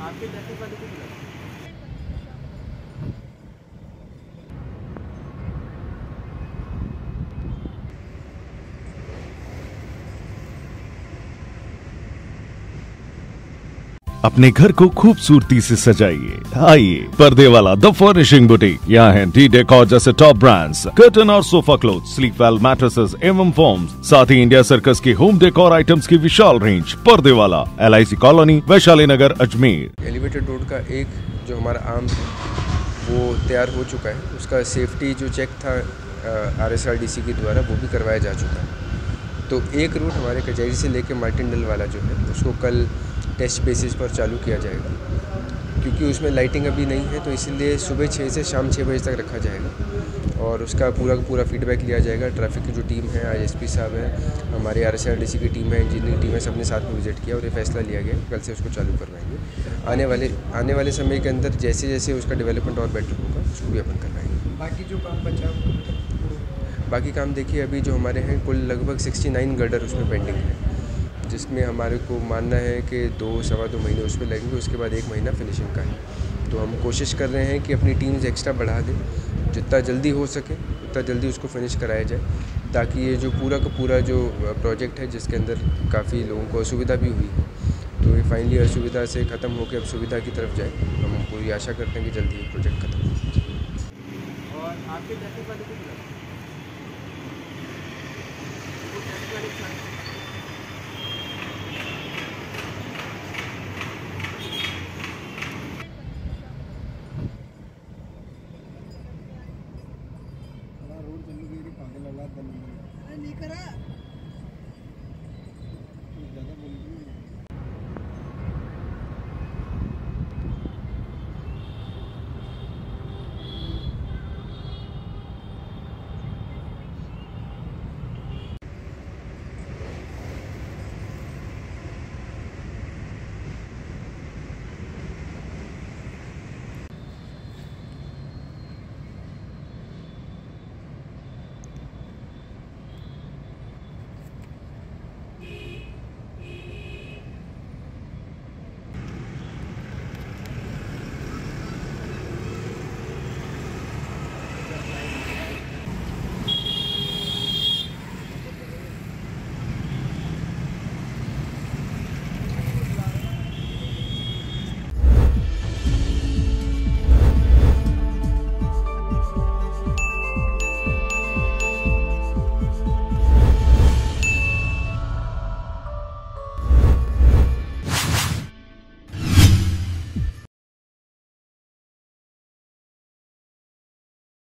आपके जैसे वाले को मिला अपने घर को खूबसूरती से सजाइए। आइए, पर्दे वाला द फर्निशिंग बुटीक यहाँ है डी डेकॉर जैसे टॉप ब्रांड्स कर्टन और sofa cloth sleep well mattresses एवं फॉर्म्स साथ ही इंडिया सर्कस की होम डेकोर आइटम्स की विशाल रेंज पर्दे वाला LIC colony Vaishali Nagar, Ajmer. Elevated road का एक जो हमारा आर्म है, वो तैयार हो चुका है। उसका सेफ्टी जो चेक था R S R D C के द्वारा, वो भी करवाया जा चुका है। तो एक रूट हमारे कचहरी से लेके मार्टिनडल वाला जो है, उसको कल टेस्ट बेसिस पर चालू किया जाएगा। क्योंकि उसमें लाइटिंग अभी नहीं है तो इसीलिए सुबह छः से शाम छः बजे तक रखा जाएगा। और उसका पूरा का पूरा फीडबैक लिया जाएगा। ट्रैफ़िक की जो टीम है आई एस पी साहब है हमारे R S R D C की टीम है इंजीनियरिंग टीम है सबने साथ में विज़िट किया और ये फैसला लिया गया कल से उसको चालू करवाएँगे। आने वाले आने वाले समय के अंदर जैसे जैसे उसका डेवलपमेंट और बेटर होगा उसको भी अपन करवाएँगे। बाकी जो काम बचा बाकी काम देखिए अभी जो हमारे हैं कुल लगभग 69 गर्डर उसमें पेंडिंग है। जिसमें हमारे को मानना है कि दो, सवा दो महीने उसमें लगेंगे, उसके बाद एक महीना फिनिशिंग का है। तो हम कोशिश कर रहे हैं कि अपनी टीम्स एक्स्ट्रा बढ़ा दें, जितना जल्दी हो सके, उतना जल्दी उसको फिनिश कराया जाए, ताकि ये जो पूरा का पूरा जो प्रोजेक्ट है, जिसके अंदर काफ़ी लोगों को असुविधा भी हुई है तो ये फाइनली असुविधा से ख़त्म होकर अब सुविधा की तरफ़ जाए। हम पूरी आशा करते हैं कि जल्दी ये प्रोजेक्ट खत्म हो और आपके रात बन नहीं करा।